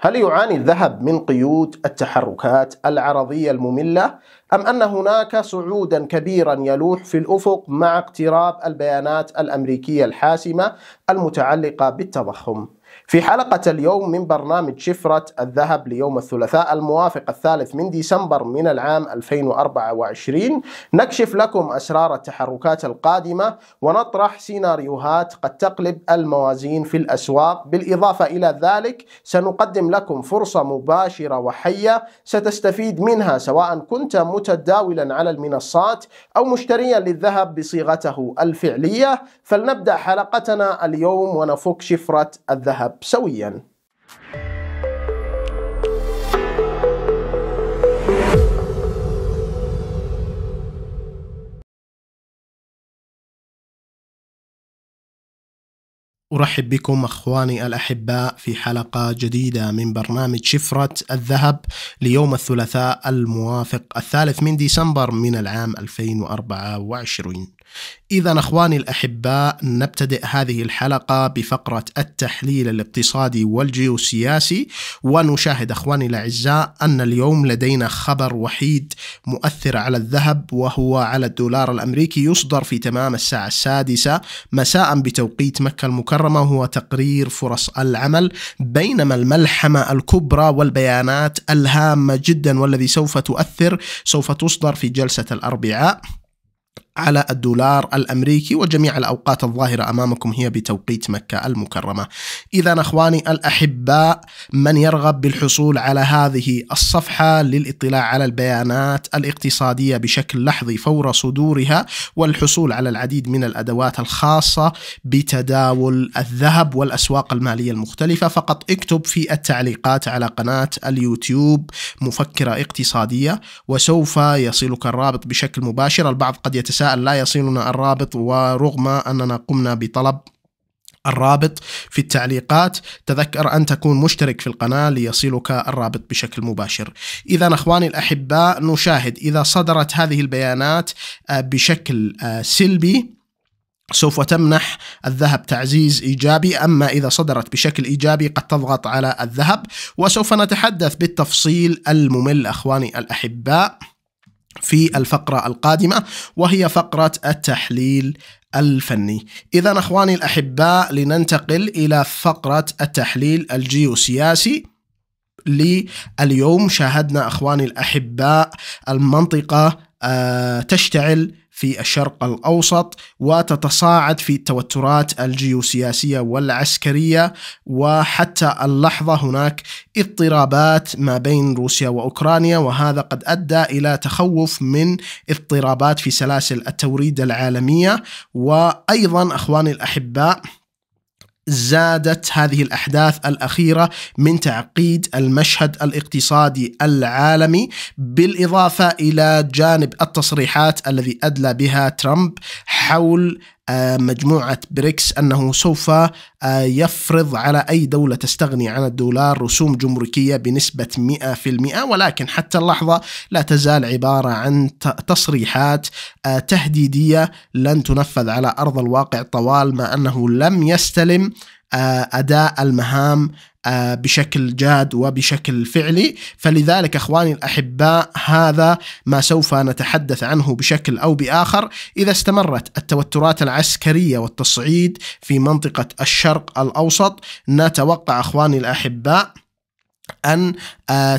هل يعاني الذهب من قيود التحركات العرضية المملة أم أن هناك صعودا كبيرا يلوح في الأفق مع اقتراب البيانات الأمريكية الحاسمة المتعلقة بالتضخم؟ في حلقة اليوم من برنامج شفرة الذهب ليوم الثلاثاء الموافق الثالث من ديسمبر من العام 2024 نكشف لكم أسرار التحركات القادمة ونطرح سيناريوهات قد تقلب الموازين في الأسواق. بالإضافة إلى ذلك سنقدم لكم فرصة مباشرة وحية ستستفيد منها سواء كنت متداولا على المنصات أو مشتريا للذهب بصيغته الفعلية. فلنبدأ حلقتنا اليوم ونفك شفرة الذهب. سويا. أرحب بكم أخواني الأحباء في حلقة جديدة من برنامج شفرة الذهب ليوم الثلاثاء الموافق الثالث من ديسمبر من العام 2024 إذا أخواني الأحباء نبتدئ هذه الحلقة بفقرة التحليل الاقتصادي والجيوسياسي ونشاهد أخواني الأعزاء أن اليوم لدينا خبر وحيد مؤثر على الذهب وهو على الدولار الأمريكي يصدر في تمام الساعة السادسة مساء بتوقيت مكة المكرمة وهو تقرير فرص العمل بينما الملحمة الكبرى والبيانات الهامة جدا والذي سوف تؤثر سوف تصدر في جلسة الأربعاء. على الدولار الأمريكي وجميع الأوقات الظاهرة أمامكم هي بتوقيت مكة المكرمة. اذا أخواني الأحباء من يرغب بالحصول على هذه الصفحة للاطلاع على البيانات الاقتصادية بشكل لحظي فور صدورها والحصول على العديد من الأدوات الخاصة بتداول الذهب والأسواق المالية المختلفة فقط اكتب في التعليقات على قناة اليوتيوب مفكرة اقتصادية وسوف يصلك الرابط بشكل مباشر البعض قد يتساءل لا يصلنا الرابط ورغم أننا قمنا بطلب الرابط في التعليقات تذكر أن تكون مشترك في القناة ليصلك الرابط بشكل مباشر. إذا أخواني الأحباء نشاهد إذا صدرت هذه البيانات بشكل سلبي سوف تمنح الذهب تعزيز إيجابي. أما إذا صدرت بشكل إيجابي قد تضغط على الذهب. وسوف نتحدث بالتفصيل الممل أخواني الأحباء. في الفقرة القادمة وهي فقرة التحليل الفني. إذا أخواني الأحباء لننتقل إلى فقرة التحليل الجيوسياسي. لليوم شاهدنا أخواني الأحباء المنطقة تشتعل في الشرق الأوسط وتتصاعد في التوترات الجيوسياسية والعسكرية وحتى اللحظة هناك اضطرابات ما بين روسيا وأوكرانيا وهذا قد أدى إلى تخوف من اضطرابات في سلاسل التوريد العالمية. وأيضا أخواني الأحباء زادت هذه الأحداث الأخيرة من تعقيد المشهد الاقتصادي العالمي بالإضافة إلى جانب التصريحات الذي أدلى بها ترامب حول مجموعة بريكس أنه سوف يفرض على أي دولة تستغني عن الدولار رسوم جمركية بنسبة 100% ولكن حتى اللحظة لا تزال عبارة عن تصريحات تهديدية لن تنفذ على أرض الواقع طوال ما أنه لم يستلم أداء المهام بشكل جاد وبشكل فعلي. فلذلك أخواني الأحباء هذا ما سوف نتحدث عنه بشكل أو بآخر إذا استمرت التوترات العسكرية والتصعيد في منطقة الشرق الأوسط. نتوقع أخواني الأحباء أن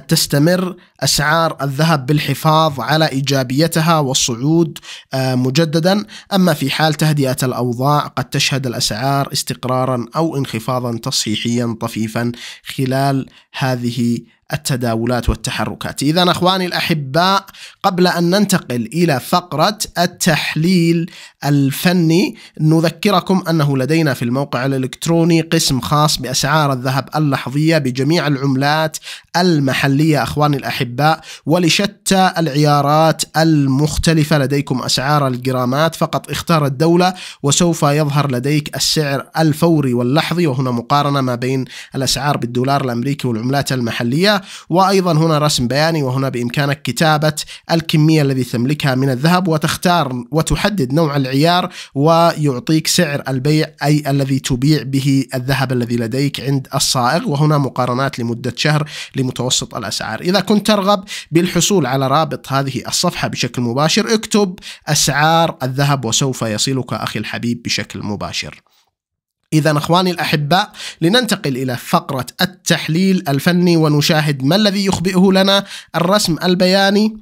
تستمر أسعار الذهب بالحفاظ على إيجابيتها والصعود مجددا. أما في حال تهدئة الأوضاع قد تشهد الأسعار استقرارا أو انخفاضا تصحيحيا طفيفا خلال هذه التداولات والتحركات. إذا أخواني الأحباء قبل أن ننتقل إلى فقرة التحليل الفني نذكركم أنه لدينا في الموقع الإلكتروني قسم خاص بأسعار الذهب اللحظية بجميع العملات المحلية أخواني الأحباء ولشتى العيارات المختلفة لديكم أسعار الجرامات فقط. اختار الدولة وسوف يظهر لديك السعر الفوري واللحظي وهنا مقارنة ما بين الأسعار بالدولار الأمريكي والعملات المحلية. وأيضا هنا رسم بياني وهنا بإمكانك كتابة الكمية الذي تملكها من الذهب وتختار وتحدد نوع العيار ويعطيك سعر البيع أي الذي تبيع به الذهب الذي لديك عند الصائغ. وهنا مقارنات لمدة شهر لمتوسط الأسعار. إذا كنت ترغب بالحصول على رابط هذه الصفحة بشكل مباشر اكتب أسعار الذهب وسوف يصلك أخي الحبيب بشكل مباشر إذا أخواني الأحباء لننتقل إلى فقرة التحليل الفني ونشاهد ما الذي يخبئه لنا الرسم البياني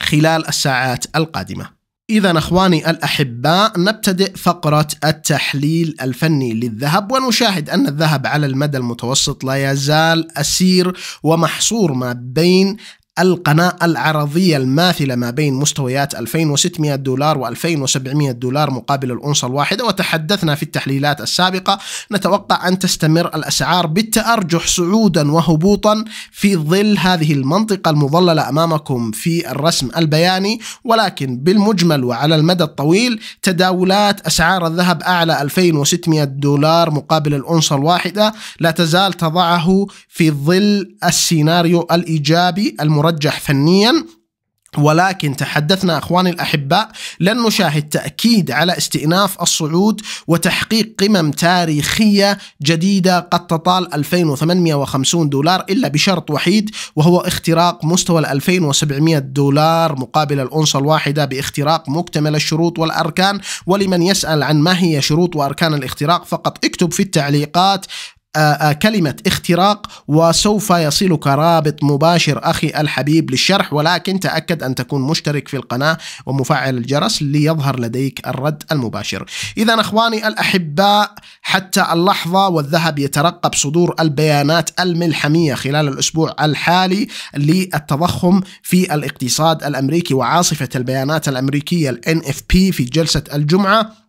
خلال الساعات القادمة. إذا أخواني الأحباء نبتدئ فقرة التحليل الفني للذهب ونشاهد أن الذهب على المدى المتوسط لا يزال أسير ومحصور ما بين القناة العرضية الماثلة ما بين مستويات 2600 دولار و2700 دولار مقابل الأنصة الواحدة وتحدثنا في التحليلات السابقة. نتوقع أن تستمر الأسعار بالتأرجح صعودا وهبوطا في ظل هذه المنطقة المظللة أمامكم في الرسم البياني. ولكن بالمجمل وعلى المدى الطويل تداولات أسعار الذهب أعلى 2600 دولار مقابل الأنصة الواحدة لا تزال تضعه في ظل السيناريو الإيجابي المرتب مرجح فنيا ولكن تحدثنا أخواني الأحباء لن نشاهد تأكيد على استئناف الصعود وتحقيق قمم تاريخية جديدة قد تطال 2850 دولار إلا بشرط وحيد وهو اختراق مستوى ال 2700 دولار مقابل الأنصة الواحدة باختراق مكتمل الشروط والأركان ولمن يسأل عن ما هي شروط وأركان الاختراق فقط اكتب في التعليقات كلمة اختراق وسوف يصلك رابط مباشر أخي الحبيب للشرح ولكن تأكد أن تكون مشترك في القناة ومفعل الجرس ليظهر لديك الرد المباشر. إذا أخواني الأحباء حتى اللحظة والذهب يترقب صدور البيانات الملحمية خلال الأسبوع الحالي للتضخم في الاقتصاد الأمريكي وعاصفة البيانات الأمريكية ال NFP في جلسة الجمعة.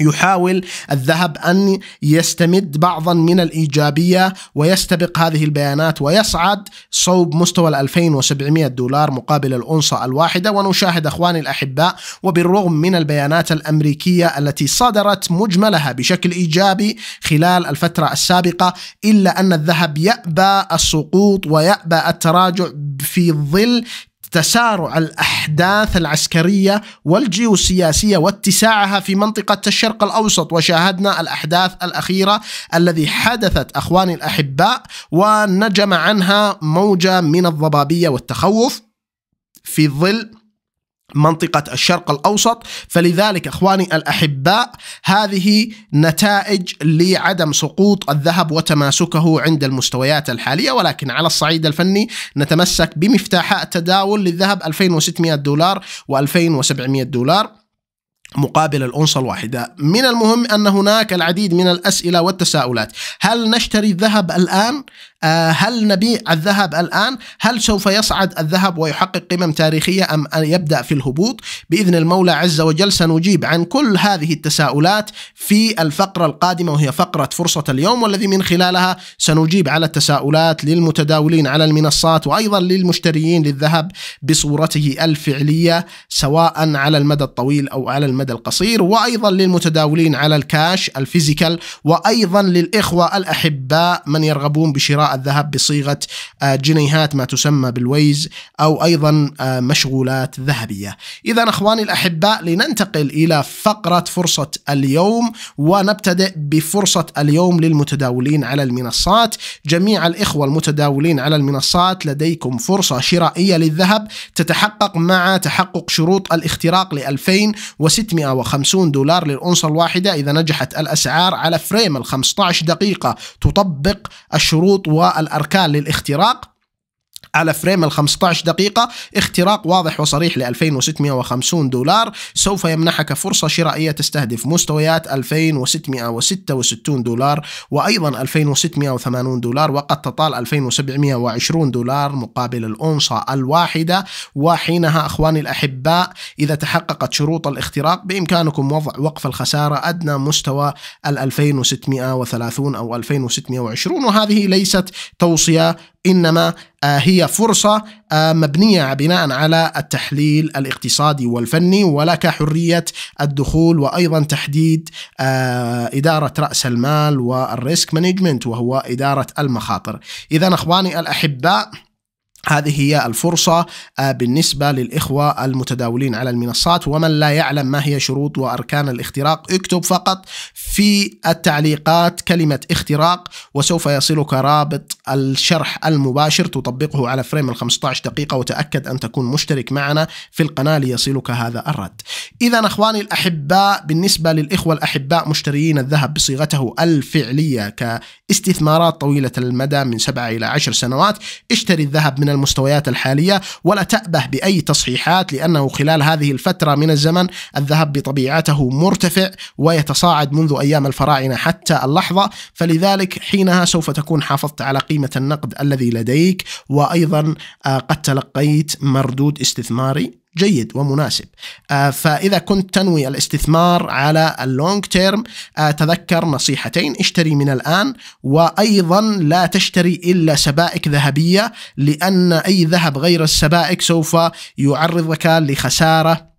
يحاول الذهب أن يستمد بعضا من الإيجابية ويستبق هذه البيانات ويصعد صوب مستوى ال 2700 دولار مقابل الأنصة الواحدة. ونشاهد أخواني الأحباء وبالرغم من البيانات الأمريكية التي صدرت مجملها بشكل إيجابي خلال الفترة السابقة إلا أن الذهب يأبى السقوط ويأبى التراجع في ظل تسارع الأحداث العسكرية والجيوسياسية واتساعها في منطقة الشرق الأوسط وشاهدنا الأحداث الأخيرة الذي حدثت أخواني الأحباء ونجم عنها موجة من الضبابية والتخوف في ظل منطقة الشرق الأوسط. فلذلك أخواني الأحباء هذه نتائج لعدم سقوط الذهب وتماسكه عند المستويات الحالية. ولكن على الصعيد الفني نتمسك بمفتاح التداول للذهب 2600 دولار و2700 دولار. مقابل الأنصة الواحدة من المهم أن هناك العديد من الأسئلة والتساؤلات هل نشتري الذهب الآن؟ آه، هل نبيع الذهب الآن؟ هل سوف يصعد الذهب ويحقق قمم تاريخية أم يبدأ في الهبوط؟ بإذن المولى عز وجل سنجيب عن كل هذه التساؤلات في الفقرة القادمة وهي فقرة فرصة اليوم والذي من خلالها سنجيب على التساؤلات للمتداولين على المنصات وأيضا للمشتريين للذهب بصورته الفعلية سواء على المدى الطويل أو على المدى القصير وأيضا للمتداولين على ال cash ال physical وأيضا للإخوة الأحباء من يرغبون بشراء الذهب بصيغة آه، جنيهات ما تسمى بالويز أو أيضا آه، مشغولات ذهبية. اذا أخواني الأحباء لننتقل إلى فقرة فرصة اليوم ونبتدئ بفرصة اليوم للمتداولين على المنصات. جميع الإخوة المتداولين على المنصات لديكم فرصة شرائية للذهب تتحقق مع تحقق شروط الاختراق ل 2650 دولار للأونصة الواحدة إذا نجحت الأسعار على frame ال 15 دقيقة تطبق الشروط والأركان للاختراق. على frame ال 15 دقيقة. اختراق واضح وصريح ل 2650 دولار. سوف يمنحك فرصة شرائية تستهدف مستويات 2666 دولار وأيضا 2680 دولار وقد تطال 2720 دولار مقابل الأونصة الواحدة. وحينها أخواني الأحباء إذا تحققت شروط الاختراق بإمكانكم وضع وقف الخسارة أدنى مستوى ال 2630 أو 2620 وهذه ليست توصية إنما آه، هي فرصة آه، مبنية بناء على التحليل الاقتصادي والفني ولك حرية الدخول وأيضا تحديد آه، إدارة رأس المال وال risk management وهو إدارة المخاطر. اذا أخواني الاحباء هذه هي الفرصة بالنسبة للإخوة المتداولين على المنصات ومن لا يعلم ما هي شروط وأركان الاختراق اكتب فقط في التعليقات كلمة اختراق وسوف يصلك رابط الشرح المباشر تطبقه على فريم ال 15 دقيقة وتأكد أن تكون مشترك معنا في القناة ليصلك هذا الرد. إذا أخواني الأحباء بالنسبة للإخوة الأحباء مشتريين الذهب بصيغته الفعلية كاستثمارات طويلة المدى من 7 إلى 10 سنوات اشتري الذهب من المستويات الحالية ولا تأبه بأي تصحيحات لأنه خلال هذه الفترة من الزمن الذهب بطبيعته مرتفع ويتصاعد منذ أيام الفراعنة حتى اللحظة فلذلك حينها سوف تكون حافظت على قيمة النقد الذي لديك وأيضا آه، قد تلقيت مردود استثماري جيد ومناسب. آه، فإذا كنت تنوي الاستثمار على اللونج تيرم آه، تذكر نصيحتين اشتري من الآن وأيضا لا تشتري إلا سبائك ذهبية لأن أي ذهب غير السبائك سوف يعرضك لخسارة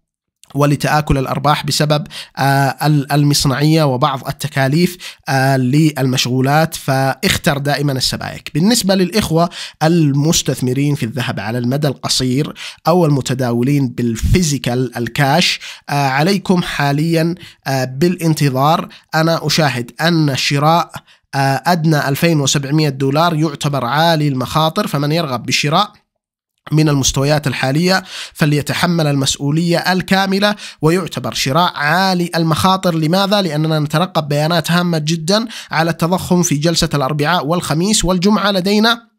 ولتآكل الأرباح بسبب آه، المصنعية وبعض التكاليف آه، للمشغولات. فاختر دائما السبائك. بالنسبة للإخوة المستثمرين في الذهب على المدى القصير أو المتداولين بال physical ال cash آه، عليكم حاليا بالانتظار. أنا أشاهد أن شراء أدنى 2700 دولار يعتبر عالي المخاطر فمن يرغب بشراء من المستويات الحالية فليتحمل المسؤولية الكاملة ويعتبر شراء عالي المخاطر لماذا؟ لأننا نترقب بيانات هامة جدا على التضخم في جلسة الأربعاء والخميس والجمعة لدينا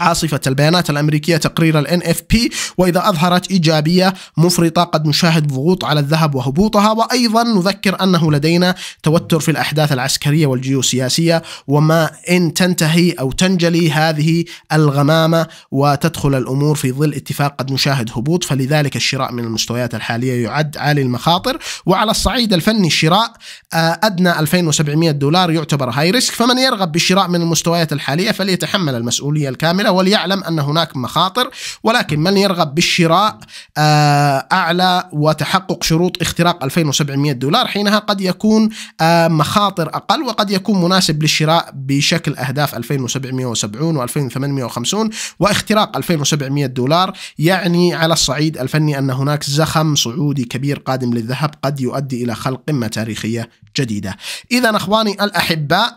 عاصفة البيانات الأمريكية تقرير ال NFP وإذا أظهرت إيجابية مفرطة قد نشاهد ضغوط على الذهب وهبوطها. وأيضا نذكر أنه لدينا توتر في الأحداث العسكرية والجيوسياسية وما إن تنتهي أو تنجلي هذه الغمامة وتدخل الأمور في ظل اتفاق قد نشاهد هبوط. فلذلك الشراء من المستويات الحالية يعد عالي المخاطر. وعلى الصعيد الفني الشراء آه، أدنى 2700 دولار يعتبر هاي ريسك فمن يرغب بالشراء من المستويات الحالية فليتحمل المسؤولية الكاملة. كاملة وليعلم أن هناك مخاطر ولكن من يرغب بالشراء آه، أعلى وتحقق شروط اختراق 2700 دولار حينها قد يكون آه، مخاطر أقل وقد يكون مناسب للشراء بشكل أهداف 2770 و2850 واختراق 2700 دولار يعني على الصعيد الفني أن هناك زخم صعودي كبير قادم للذهب قد يؤدي إلى خلق قمة تاريخية جديدة. إذا أخواني الأحباء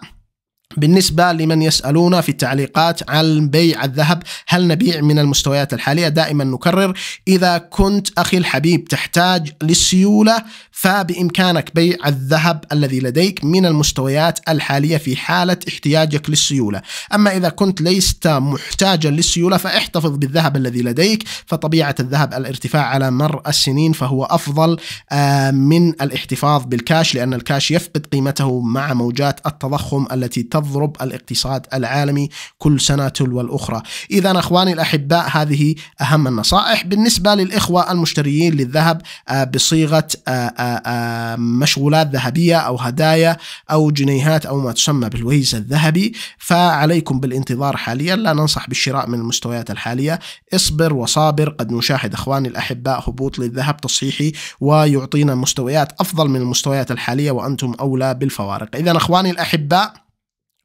بالنسبة لمن يسألون في التعليقات عن بيع الذهب هل نبيع من المستويات الحالية؟ دائما نكرر إذا كنت أخي الحبيب تحتاج للسيولة فبإمكانك بيع الذهب الذي لديك من المستويات الحالية في حالة احتياجك للسيولة. أما إذا كنت ليست محتاجا للسيولة فاحتفظ بالذهب الذي لديك. فطبيعة الذهب الارتفاع على مر السنين فهو أفضل آه، من الاحتفاظ بالكاش لأن الكاش يفقد قيمته مع موجات التضخم التي تضرب الاقتصاد العالمي كل سنة تلو الأخرى. إذا أخواني الأحباء هذه أهم النصائح. بالنسبة للإخوة المشتريين للذهب آه، بصيغة آه، مشغولات ذهبية أو هدايا أو جنيهات أو ما تسمى بالويز الذهبي فعليكم بالانتظار حاليا. لا ننصح بالشراء من المستويات الحالية. اصبر وصابر. قد نشاهد أخواني الأحباء هبوط للذهب تصحيحي ويعطينا مستويات أفضل من المستويات الحالية وأنتم أولى بالفوارق. إذا أخواني الأحباء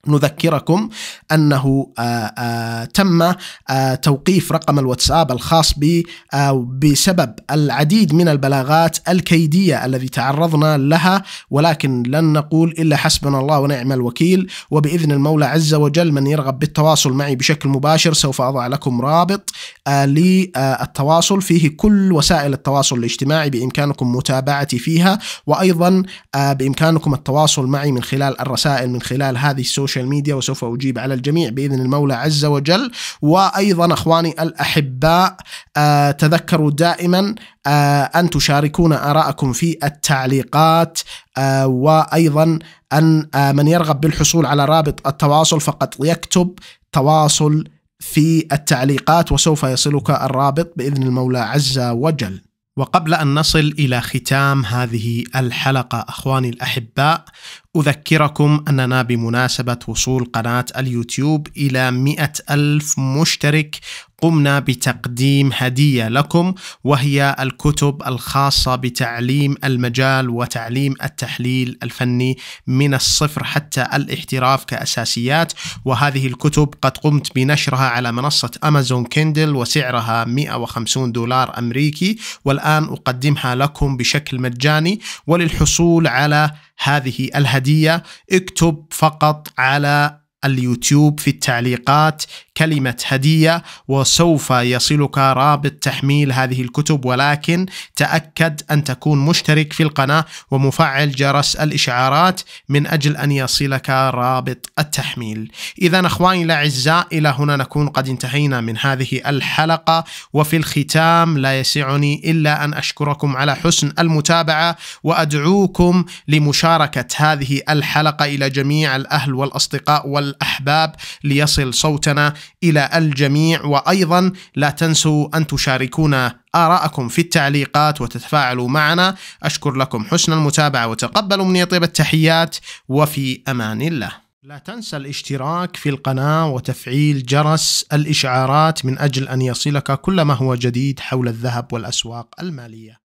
نذكركم أنه آه، آه، تم آه، توقيف رقم الواتساب الخاص بي بسبب العديد من البلاغات الكيدية الذي تعرضنا لها ولكن لن نقول إلا حسبنا الله ونعم الوكيل. وبإذن المولى عز وجل من يرغب بالتواصل معي بشكل مباشر سوف أضع لكم رابط للتواصل. فيه كل وسائل التواصل الاجتماعي بإمكانكم متابعتي فيها وأيضا بإمكانكم التواصل معي من خلال الرسائل من خلال هذه ال social ال social media وسوف أجيب على الجميع بإذن المولى عز وجل وأيضا أخواني الأحباء آه تذكروا دائما آه أن تشاركون آراءكم في التعليقات آه وأيضا أن من يرغب بالحصول على رابط التواصل فقط يكتب تواصل في التعليقات وسوف يصلك الرابط بإذن المولى عز وجل. وقبل أن نصل إلى ختام هذه الحلقة أخواني الأحباء أذكركم أننا بمناسبة وصول قناة اليوتيوب إلى مئة ألف مشترك قمنا بتقديم هدية لكم وهي الكتب الخاصة بتعليم المجال وتعليم التحليل الفني من الصفر حتى الاحتراف كأساسيات. وهذه الكتب قد قمت بنشرها على منصة أمازون كيندل وسعرها 150 دولار أمريكي. والآن أقدمها لكم بشكل مجاني. وللحصول على هذه الهدية اكتب فقط على اليوتيوب في التعليقات كلمة هدية وسوف يصلك رابط تحميل هذه الكتب. ولكن تأكد أن تكون مشترك في القناة ومفعل جرس الإشعارات من أجل أن يصلك رابط التحميل. إذا أخواني الأعزاء إلى هنا نكون قد انتهينا من هذه الحلقة. وفي الختام لا يسعني إلا أن أشكركم على حسن المتابعة وأدعوكم لمشاركة هذه الحلقة إلى جميع الأهل والأصدقاء والأحباب ليصل صوتنا إلى الجميع. وأيضا لا تنسوا أن تشاركونا آراءكم في التعليقات وتتفاعلوا معنا. أشكر لكم حسن المتابعة وتقبلوا مني طيب التحيات وفي أمان الله. لا تنسى الاشتراك في القناة وتفعيل جرس الإشعارات من أجل أن يصلك كل ما هو جديد حول الذهب والأسواق المالية.